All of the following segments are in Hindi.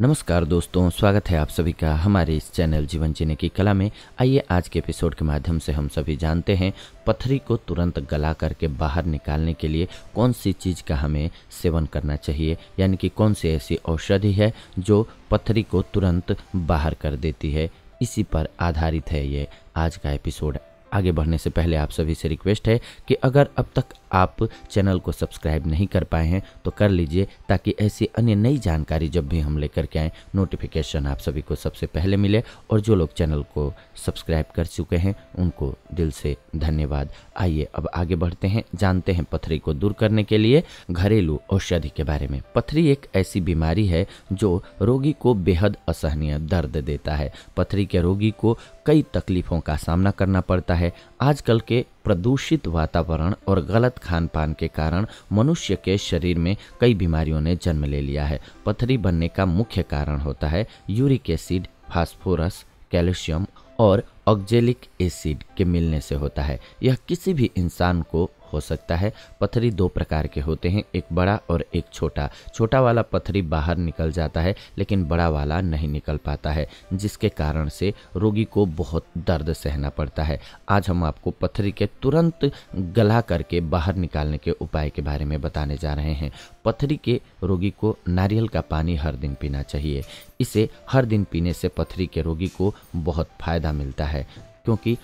नमस्कार दोस्तों, स्वागत है आप सभी का हमारे इस चैनल जीवन जीने की कला में। आइए आज के एपिसोड के माध्यम से हम सभी जानते हैं पथरी को तुरंत गला करके बाहर निकालने के लिए कौन सी चीज़ का हमें सेवन करना चाहिए, यानी कि कौन सी ऐसी औषधि है जो पथरी को तुरंत बाहर कर देती है। इसी पर आधारित है ये आज का एपिसोड। आगे बढ़ने से पहले आप सभी से रिक्वेस्ट है कि अगर अब तक आप चैनल को सब्सक्राइब नहीं कर पाए हैं तो कर लीजिए, ताकि ऐसी अन्य नई जानकारी जब भी हम लेकर के आएँ नोटिफिकेशन आप सभी को सबसे पहले मिले और जो लोग चैनल को सब्सक्राइब कर चुके हैं, उनको दिल से धन्यवाद। आइए, अब आगे बढ़ते हैं, जानते हैं पथरी को दूर करने के लिए घरेलू औषधि के बारे में। पथरी एक ऐसी बीमारी है जो रोगी को बेहद असहनीय दर्द देता है। पथरी के रोगी को कई तकलीफों का सामना करना पड़ता है। आजकल के प्रदूषित वातावरण और गलत खान पान के कारण मनुष्य के शरीर में कई बीमारियों ने जन्म ले लिया है। पथरी बनने का मुख्य कारण होता है यूरिक एसिड, फास्फोरस, कैल्शियम और ऑक्जेलिक एसिड के मिलने से होता है। यह किसी भी इंसान को हो सकता है। पथरी दो प्रकार के होते हैं, एक बड़ा और एक छोटा। छोटा वाला पथरी बाहर निकल जाता है, लेकिन बड़ा वाला नहीं निकल पाता है, जिसके कारण से रोगी को बहुत दर्द सहना पड़ता है। आज हम आपको पथरी के तुरंत गला करके बाहर निकालने के उपाय के बारे में बताने जा रहे हैं। पथरी के रोगी को नारियल का पानी हर दिन पीना चाहिए। इसे हर दिन पीने से पथरी के रोगी को बहुत फ़ायदा मिलता है, क्योंकि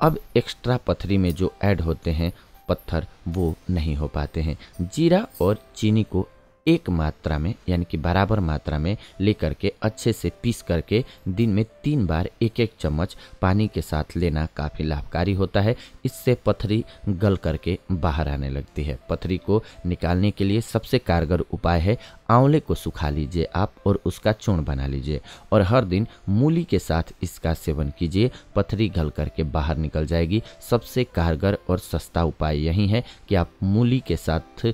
अब एक्स्ट्रा पथरी में जो ऐड होते हैं पत्थर वो नहीं हो पाते हैं। जीरा और चीनी को एक मात्रा में, यानी कि बराबर मात्रा में लेकर के, अच्छे से पीस करके दिन में तीन बार एक एक चम्मच पानी के साथ लेना काफ़ी लाभकारी होता है। इससे पथरी गल करके बाहर आने लगती है। पथरी को निकालने के लिए सबसे कारगर उपाय है, आंवले को सुखा लीजिए आप और उसका चूर्ण बना लीजिए और हर दिन मूली के साथ इसका सेवन कीजिए। पथरी गल करके बाहर निकल जाएगी। सबसे कारगर और सस्ता उपाय यही है कि आप मूली के साथ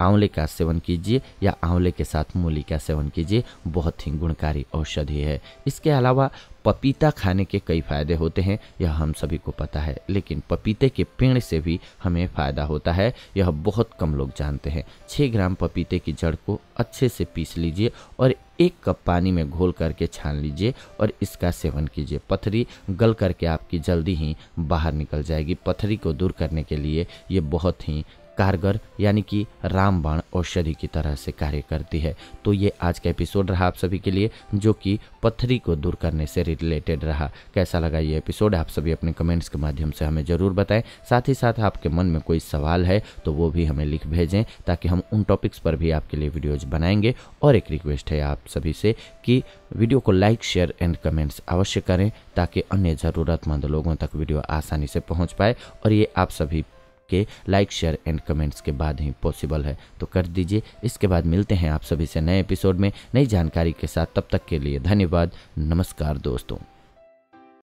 आंवले का सेवन कीजिए। या आंवले के साथ मूली का सेवन कीजिए, बहुत ही गुणकारी औषधि है। इसके अलावा पपीता खाने के कई फ़ायदे होते हैं, यह हम सभी को पता है, लेकिन पपीते के पेड़ से भी हमें फ़ायदा होता है, यह बहुत कम लोग जानते हैं। छः ग्राम पपीते की जड़ को अच्छे से पीस लीजिए और एक कप पानी में घोल करके छान लीजिए और इसका सेवन कीजिए। पथरी गल करके आपकी जल्दी ही बाहर निकल जाएगी। पथरी को दूर करने के लिए ये बहुत ही कारगर, यानी कि रामबाण औषधि की तरह से कार्य करती है। तो ये आज का एपिसोड रहा आप सभी के लिए, जो कि पत्थरी को दूर करने से रिलेटेड रहा। कैसा लगा ये एपिसोड? आप सभी अपने कमेंट्स के माध्यम से हमें ज़रूर बताएँ। साथ ही साथ आपके मन में कोई सवाल है तो वो भी हमें लिख भेजें, ताकि हम उन टॉपिक्स पर भी आपके लिए वीडियोज़ बनाएँगे। और एक रिक्वेस्ट है आप सभी से, कि वीडियो को लाइक शेयर एंड कमेंट्स अवश्य करें, ताकि अन्य ज़रूरतमंद लोगों तक वीडियो आसानी से पहुँच पाए। और ये आप सभी के लाइक, शेयर एंड कमेंट्स के बाद ही पॉसिबल है। तो कर दीजिए। इसके बाद मिलते हैं आप सभी से नए एपिसोड में नई जानकारी के साथ। तब तक के लिए धन्यवाद। नमस्कार दोस्तों।